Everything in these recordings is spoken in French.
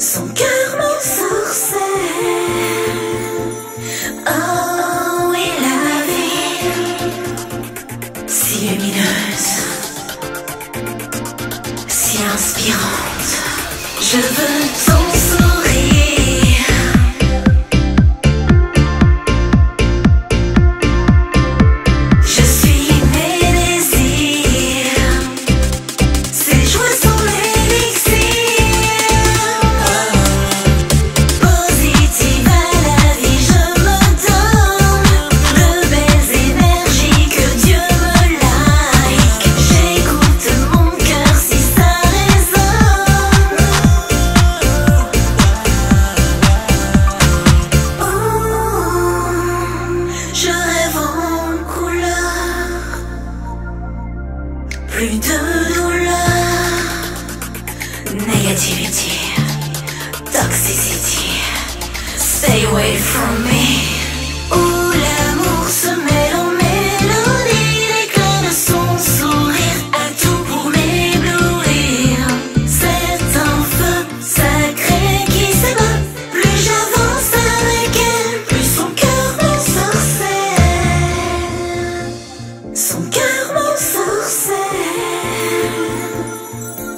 Son cœur m'ensorcelle. Oh, et la ville, si lumineuse, si inspirante. Je veux ton Negativity Toxicity Stay away from me.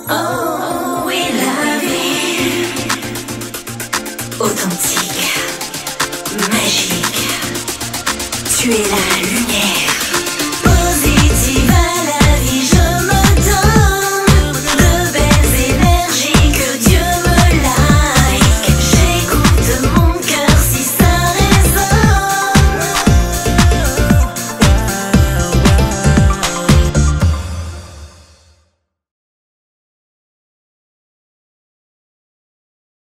Oh, we love you. Authentique, magique, tu es la